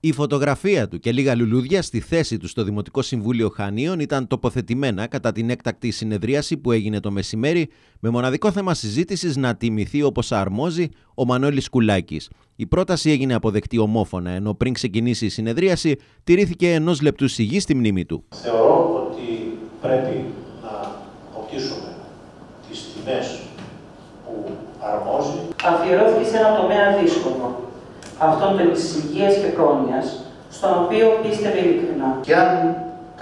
Η φωτογραφία του και λίγα λουλούδια στη θέση του στο Δημοτικό Συμβούλιο Χανίων ήταν τοποθετημένα κατά την έκτακτη συνεδρίαση που έγινε το μεσημέρι με μοναδικό θέμα συζήτησης να τιμηθεί όπως αρμόζει ο Μανώλης Κουλάκης. Η πρόταση έγινε αποδεκτή ομόφωνα, ενώ πριν ξεκινήσει η συνεδρίαση τηρήθηκε ενός λεπτού σιγής στη μνήμη του. Θεωρώ ότι πρέπει να αποκτήσουμε τις τιμές που αρμόζει. Αφιερώθηκε σε ένα τομέα δύσκολο αυτών της υγείας και πρόνοιας, στον οποίο πίστευε ειλικρινά. Και αν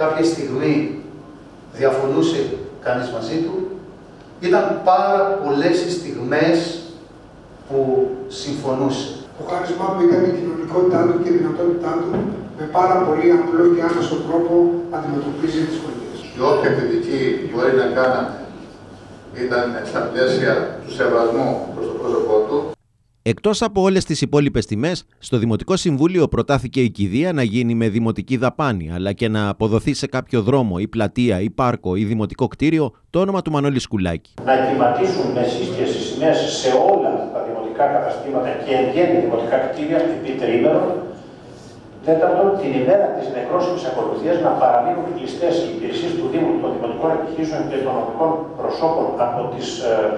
κάποια στιγμή διαφωνούσε κανείς μαζί του, ήταν πάρα πολλές οι στιγμές που συμφωνούσε. Το χάρισμά του ήταν η κοινωνικότητά του και η δυνατότητά του με πάρα πολύ απλό και άμεσο τρόπο αντιμετωπίζει τις πολιτικές. Και όποια κριτική μπορεί να κάναμε ήταν στα πλαίσια του σεβασμού προς το πρόσωπό του, Εκτός από όλες τις υπόλοιπες τιμές, στο Δημοτικό Συμβούλιο προτάθηκε η κηδεία να γίνει με δημοτική δαπάνη, αλλά και να αποδοθεί σε κάποιο δρόμο ή πλατεία ή πάρκο ή δημοτικό κτίριο το όνομα του Μανώλη Σκουλάκη. Να κυματίσουν με σύστηση σημαία σε όλα τα δημοτικά καταστήματα και εν γέννη δημοτικά κτίρια επί τρίμερο. Τέταρτον, την ημέρα της νεκρόσιμης ακολουθίας να παραμείνουν κλειστές οι υπηρεσίες του Δήμου των Δημοτικών Επιχειρήσεων και των νομικών προσώπων από τις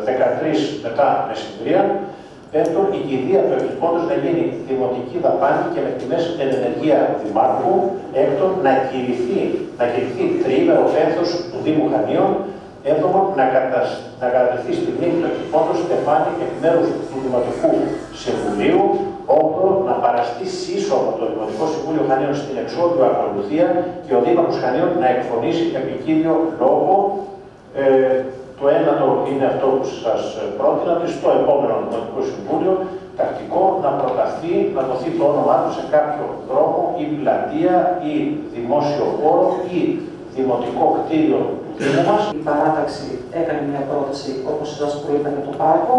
13 ε, μετά μεσημβρία Πέμπτον, η κηδεία του εκτυπώντος να γίνει δημοτική δαπάνη και με τιμές εν ενεργεία δημάρχου. Έκτον, να κηρυθεί, να κηρυθεί τριήμερο πένθος του Δήμου Χανίων. Έβδομον, να, κατασ... να κατατεθεί στη μνήμη του εκτυπώντος στεφάνι εκ μέρους του Δημοτικού Συμβουλίου. Όκτον, να παραστεί σύσσωμο το Δημοτικό Συμβούλιο Χανίων στην εξόδιο ακολουθία και ο Δήμαρχος Χανίων να εκφωνήσει επικίνδυνο λόγο. Ε, το ένα το είναι αυτό που σας πρότεινα και στο επόμενο Δημοτικό Συμβούλιο τακτικό να προταθεί, να δοθεί το όνομά του σε κάποιο δρόμο ή πλατεία ή δημόσιο χώρο ή δημοτικό κτίριο του Δήμου μας. Η παράταξη έκανε μια πρόταση, όπως σας προείπα, για το πάρκο,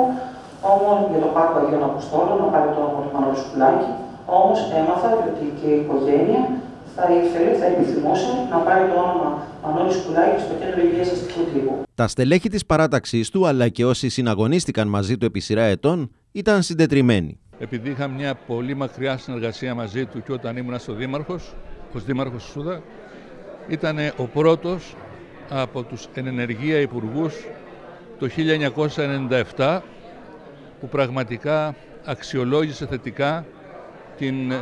όμως για το πάρκο Αγίων Αποστόλων, να πάρει το όνομα του Μανώλη Σκουλάκη. Όμως έμαθα ότι και η οικογένεια θα ήθελε, θα επιθυμούσε να πάρει το όνομα Μανώλη Σκουλάκη στο κέντρο υγείας αστικού τύπου. Τα στελέχη της παράταξής του, αλλά και όσοι συναγωνίστηκαν μαζί του επί σειρά ετών, ήταν συντετριμένοι. Επειδή είχα μια πολύ μακριά συνεργασία μαζί του και όταν ήμουν στο Δήμαρχος, ως Δήμαρχος της Σούδα, ήταν ο πρώτος από τους ενεργεία υπουργούς το 1997 που πραγματικά αξιολόγησε θετικά την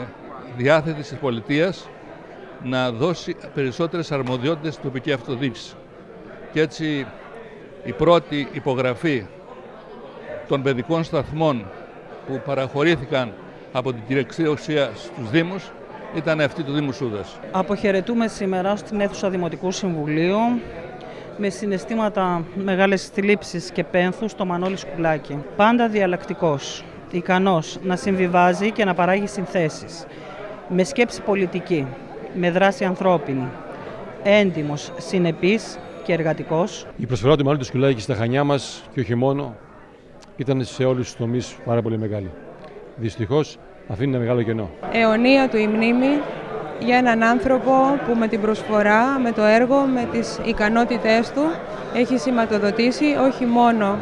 διάθεση της πολιτείας να δώσει περισσότερες αρμοδιότητες στην τοπική αυτοδιοίκηση. Και έτσι η πρώτη υπογραφή των παιδικών σταθμών που παραχωρήθηκαν από την κυριαρχία στους Δήμους ήταν αυτή του Δήμου Σούδας. Αποχαιρετούμε σήμερα στην αίθουσα Δημοτικού Συμβουλίου με συναισθήματα μεγάλες θλίψεις και πένθους το Μανώλη Σκουλάκη. Πάντα διαλλακτικός, ικανός να συμβιβάζει και να παράγει συνθέσεις, με σκέψη πολιτική, με δράση ανθρώπινη. Έντιμος, συνεπής και εργατικός. Η προσφορά του Μανώλη του Σκουλάκη στα Χανιά μας και όχι μόνο ήταν σε όλους τους τομείς πάρα πολύ μεγάλη. Δυστυχώς αφήνει ένα μεγάλο κενό. Αιωνία του η μνήμη για έναν άνθρωπο που με την προσφορά, με το έργο, με τις ικανότητές του έχει σηματοδοτήσει όχι μόνο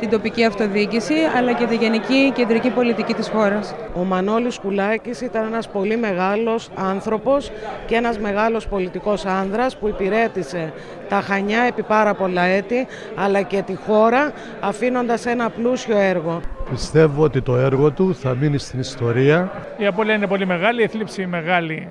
την τοπική αυτοδιοίκηση αλλά και τη γενική κεντρική πολιτική της χώρας. Ο Μανώλης Κουλάκης ήταν ένας πολύ μεγάλος άνθρωπος και ένας μεγάλος πολιτικός άνδρας που υπηρέτησε τα Χανιά επί πάρα πολλά έτη αλλά και τη χώρα αφήνοντας ένα πλούσιο έργο. Πιστεύω ότι το έργο του θα μείνει στην ιστορία. Η απώλεια είναι πολύ μεγάλη, η θλίψη μεγάλη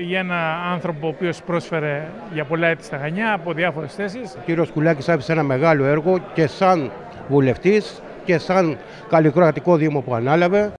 για ένα άνθρωπο ο οποίος πρόσφερε για πολλά έτη στα Χανιά από διάφορες θέσεις. Ο κύριος Κουλάκης άφησε ένα μεγάλο έργο και σαν βουλευτής και σαν καλλικροατικό δήμο που ανάλαβε.